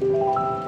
Música